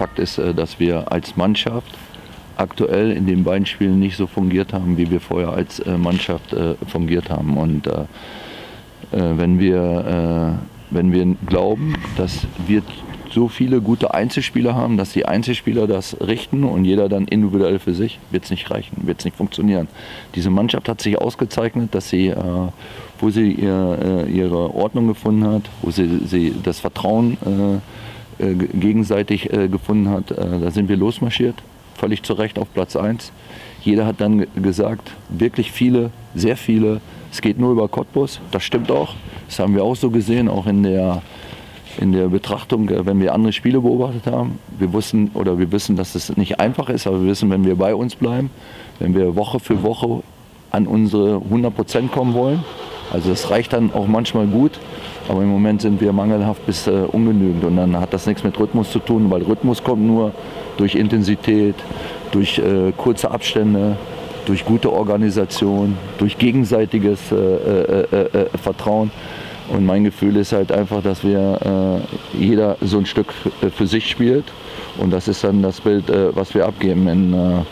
Fakt ist, dass wir als Mannschaft aktuell in den beiden Spielen nicht so fungiert haben, wie wir vorher als Mannschaft fungiert haben. Und wenn, wir, wenn wir glauben, dass wir so viele gute Einzelspieler haben, dass die Einzelspieler das richten und jeder dann individuell für sich, wird es nicht reichen, wird es nicht funktionieren. Diese Mannschaft hat sich ausgezeichnet, dass sie, äh, wo sie ihr, äh, ihre Ordnung gefunden hat, wo sie, das Vertrauen äh, äh gegenseitig äh, gefunden hat, äh, da sind wir losmarschiert, völlig zu Recht auf Platz 1. Jeder hat dann gesagt, wirklich viele, sehr viele, es geht nur über Cottbus, das stimmt auch. Das haben wir auch so gesehen, auch in der in der Betrachtung, äh, wenn wir andere Spiele beobachtet haben. Wir wussten oder wir wissen, dass es nicht einfach ist, aber wir wissen, wenn wir bei uns bleiben, wenn wir Woche für Woche an unsere 100 Prozent kommen wollen, also das reicht dann auch manchmal gut, aber im Moment sind wir mangelhaft bis äh, ungenügend und dann hat das nichts mit Rhythmus zu tun, weil Rhythmus kommt nur durch Intensität, durch äh, kurze Abstände, durch gute Organisation, durch gegenseitiges äh, äh, äh Vertrauen. Und mein Gefühl ist halt einfach, dass wir äh, jeder so ein Stück für sich spielt. Und das ist dann das Bild, äh, was wir abgeben. In, äh,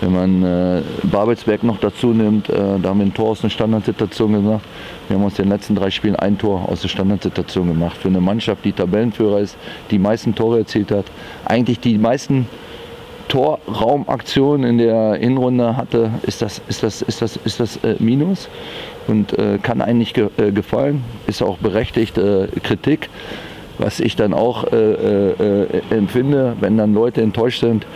wenn man äh, Babelsberg noch dazu nimmt, äh, da haben wir ein Tor aus einer Standardsituation gemacht. Wir haben aus den letzten drei Spielen ein Tor aus der Standardsituation gemacht. Für eine Mannschaft, die Tabellenführer ist, die meisten Tore erzielt hat, eigentlich die meisten Torraumaktionen in der Hinrunde hatte, ist das, ist das, ist das, ist das äh, Minus und äh, kann eigentlich ge äh, gefallen, ist auch berechtigt äh, Kritik. Was ich dann auch äh, äh, empfinde, wenn dann Leute enttäuscht sind,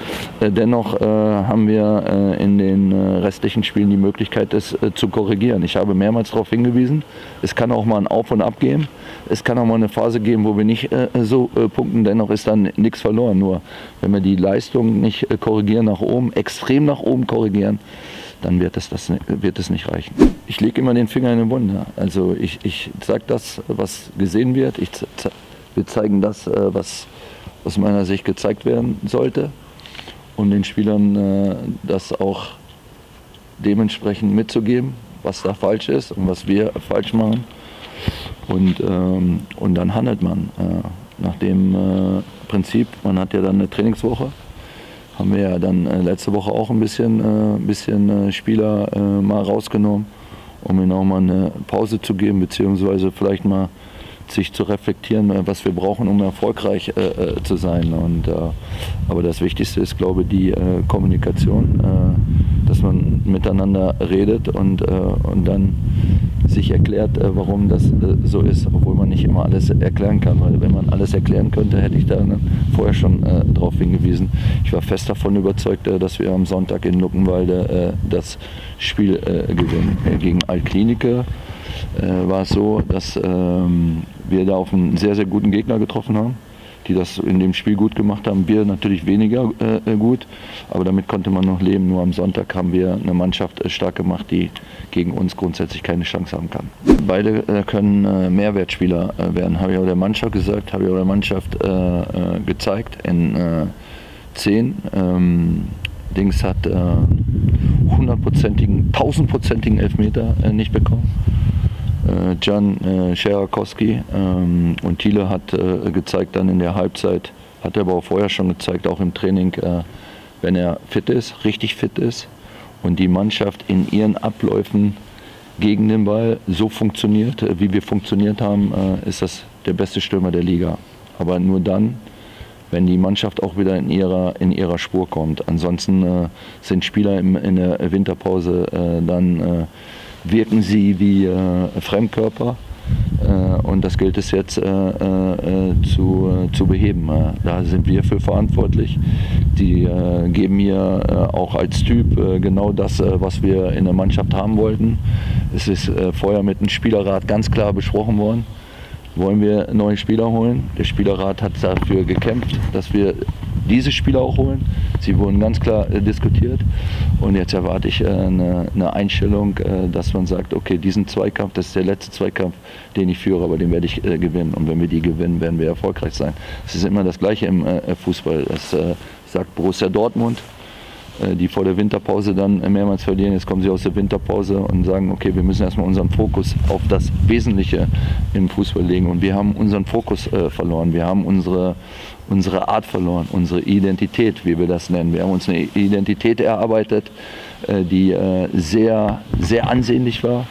dennoch haben wir in den restlichen Spielen die Möglichkeit, das zu korrigieren. Ich habe mehrmals darauf hingewiesen, es kann auch mal ein Auf und Ab geben. Es kann auch mal eine Phase geben, wo wir nicht so punkten, dennoch ist dann nichts verloren. Nur wenn wir die Leistung nicht korrigieren nach oben, extrem nach oben korrigieren, dann wird es, das, wird es nicht reichen. Ich lege immer den Finger in den Wunde. Also ich, ich sage das, was gesehen wird. Ich, wir zeigen das, äh, was aus meiner Sicht gezeigt werden sollte. Und den Spielern äh, das auch dementsprechend mitzugeben, was da falsch ist und was wir falsch machen. Und, ähm, und dann handelt man äh, nach dem Prinzip, man hat ja dann eine Trainingswoche haben wir ja dann äh, letzte Woche auch ein bisschen, äh, bisschen äh, Spieler äh, mal rausgenommen, um ihnen auch mal eine Pause zu geben, beziehungsweise vielleicht mal sich zu reflektieren, äh, was wir brauchen, um erfolgreich äh, zu sein. Und, aber das Wichtigste ist, glaube ich, die Kommunikation, dass man miteinander redet und, und dann sich erklärt, äh, warum das äh, so ist, obwohl man nicht immer alles erklären kann. Weil wenn man alles erklären könnte, hätte ich da ne, vorher schon äh, darauf hingewiesen. Ich war fest davon überzeugt, dass wir am Sonntag in Luckenwalde das Spiel gewinnen. Gegen Altklinike war es so, dass ähm, wir da auf einen sehr, sehr guten Gegner getroffen haben die das in dem Spiel gut gemacht haben. Wir natürlich weniger äh, gut, aber damit konnte man noch leben. Nur am Sonntag haben wir eine Mannschaft äh, stark gemacht, die gegen uns grundsätzlich keine Chance haben kann. Beide äh, können äh, Mehrwertspieler äh, werden, habe ich auch der Mannschaft gesagt, habe ich auch der Mannschaft äh, gezeigt. In zehn ähm, Dings hat hundertprozentigen, tausendprozentigen Elfmeter nicht bekommen. Äh, Jan äh, Scherakowski ähm, und Thiele hat äh, gezeigt dann in der Halbzeit, hat er aber auch vorher schon gezeigt, auch im Training, wenn er fit ist, richtig fit ist und die Mannschaft in ihren Abläufen gegen den Ball so funktioniert, wie wir funktioniert haben, ist das der beste Stürmer der Liga. Aber nur dann, wenn die Mannschaft auch wieder in ihrer, in ihrer Spur kommt. Ansonsten sind Spieler in der Winterpause dann wirken sie wie äh, Fremdkörper. Äh, und das gilt es jetzt äh, äh, zu, zu beheben. da sind wir für verantwortlich. Die geben mir auch als Typ genau das, was wir in der Mannschaft haben wollten. Es ist vorher mit dem Spielerrat ganz klar besprochen worden wollen wir neue Spieler holen. Der Spielerrat hat dafür gekämpft, dass wir diese Spieler auch holen. Sie wurden ganz klar äh, diskutiert und jetzt erwarte ich äh, eine, eine, Einstellung, äh, dass man sagt, okay, diesen Zweikampf, das ist der letzte Zweikampf, den ich führe, aber den werde ich äh, gewinnen und wenn wir die gewinnen, werden wir erfolgreich sein. Es ist immer das Gleiche im äh, Fußball. Das äh, sagt Borussia Dortmund. Äh, die vor der Winterpause dann mehrmals verlieren. Jetzt kommen sie aus der Winterpause und sagen, okay, wir müssen erstmal unseren Fokus auf das Wesentliche im Fußball legen. Und wir haben unseren Fokus äh, verloren. Wir haben unsere, unsere Art verloren, unsere Identität, wie wir das nennen. Wir haben uns eine Identität erarbeitet, äh, die äh, sehr, sehr ansehnlich war.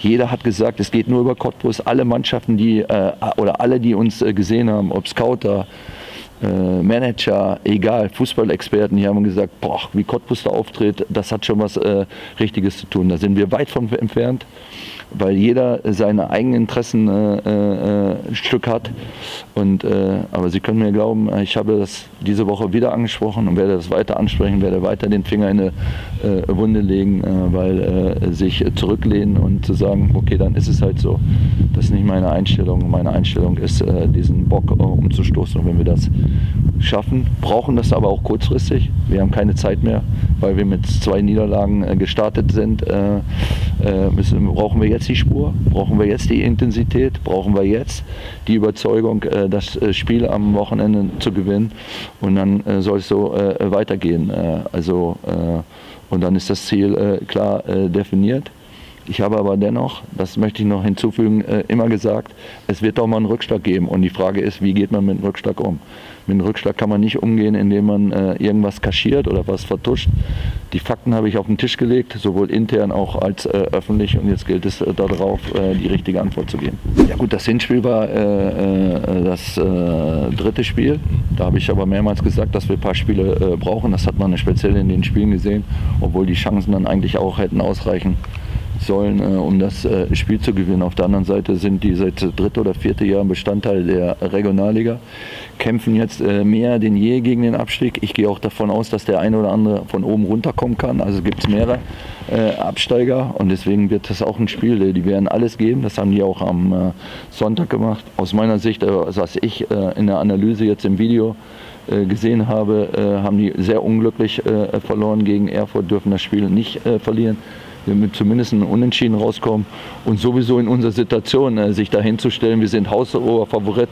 Jeder hat gesagt, es geht nur über Cottbus. Alle Mannschaften, die äh, oder alle, die uns äh, gesehen haben, ob Scouter, Manager, egal, Fußballexperten, die haben gesagt, boah, wie Cottbus da auftritt, das hat schon was äh, Richtiges zu tun. Da sind wir weit von entfernt, weil jeder seine eigenen Interessen äh, äh, Stück hat. Und, äh, aber Sie können mir glauben, ich habe das diese Woche wieder angesprochen und werde das weiter ansprechen, werde weiter den Finger in eine äh, Wunde legen, weil sich zurücklehnen und zu sagen, okay, dann ist es halt so. Das ist nicht meine Einstellung. Meine Einstellung ist, diesen Bock umzustoßen. Und wenn wir das schaffen, brauchen das aber auch kurzfristig. Wir haben keine Zeit mehr, weil wir mit zwei Niederlagen äh, gestartet sind. Äh, äh, müssen, brauchen wir jetzt die Spur, brauchen wir jetzt die Intensität, brauchen wir jetzt die Überzeugung, das Spiel am Wochenende zu gewinnen und dann soll es so weitergehen. also, und dann ist das Ziel klar definiert. Ich habe aber dennoch, das möchte ich noch hinzufügen, äh, immer gesagt, es wird doch mal einen Rückschlag geben. Und die Frage ist, wie geht man mit einem Rückschlag um? Mit einem Rückschlag kann man nicht umgehen, indem man äh, irgendwas kaschiert oder was vertuscht. Die Fakten habe ich auf den Tisch gelegt, sowohl intern auch als äh, öffentlich. Und jetzt gilt es darauf, die richtige Antwort zu geben. Ja gut, das Hinspiel war das dritte Spiel. Da habe ich aber mehrmals gesagt, dass wir ein paar Spiele brauchen. Das hat man speziell in den Spielen gesehen, obwohl die Chancen dann eigentlich auch hätten ausreichen sollen, äh, um das äh, Spiel zu gewinnen. Auf der anderen Seite sind die seit dritte oder vierte Jahr Bestandteil der Regionalliga, kämpfen jetzt äh, mehr denn je gegen den Abstieg. Ich gehe auch davon aus, dass der eine oder andere von oben runterkommen kann. Also gibt es mehrere Absteiger und deswegen wird das auch ein Spiel. Die werden alles geben. Das haben die auch am Sonntag gemacht. Aus meiner Sicht, was ich in der Analyse jetzt im Video gesehen habe, haben die sehr unglücklich verloren gegen Erfurt, dürfen das Spiel nicht verlieren mit zumindest einem Unentschieden rauskommen und sowieso in unserer Situation äh, sich dahin zu stellen, wir sind haushoher Favorit.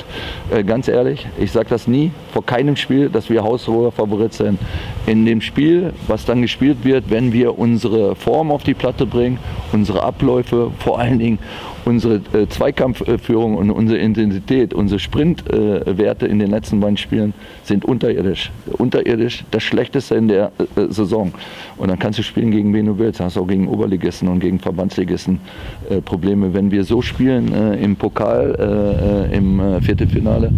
Äh, ganz ehrlich, ich sage das nie, vor keinem Spiel, dass wir haushoher Favorit sind. In dem Spiel, was dann gespielt wird, wenn wir unsere Form auf die Platte bringen, unsere Abläufe, vor allen Dingen unsere äh, Zweikampfführung und unsere Intensität, unsere Sprintwerte äh, in den letzten beiden Spielen sind unterirdisch. Unterirdisch, das Schlechteste in der äh, Saison. Und dann kannst du spielen gegen wen du willst. Hast auch gegen Oberligisten und gegen Verbandsligisten Probleme. Wenn wir so spielen im Pokal, im Viertelfinale,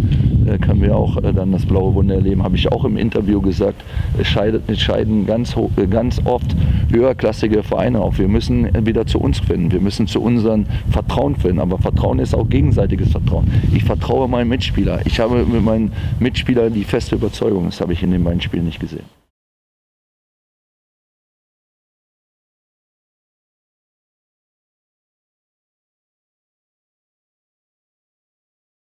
können wir auch dann das blaue Wunder erleben. Habe ich auch im Interview gesagt. Es scheiden ganz, ganz oft höherklassige Vereine auf. Wir müssen wieder zu uns finden. Wir müssen zu unseren Vertrauen Vertrauen finden. Aber Vertrauen ist auch gegenseitiges Vertrauen. Ich vertraue meinen Mitspieler. Ich habe mit meinen Mitspielern die feste Überzeugung. Das habe ich in den beiden Spielen nicht gesehen.